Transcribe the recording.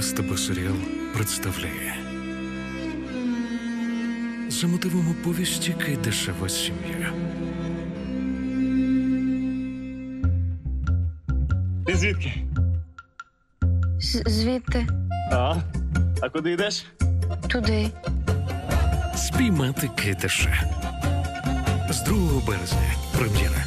СТБ серіал представляє за мотивом оповісті Кайдашева сім'я. Ти звідки? З- Звідти, А? А куди йдеш? туди. Спіймати Кайдаша з 2 березня. Прем'єра.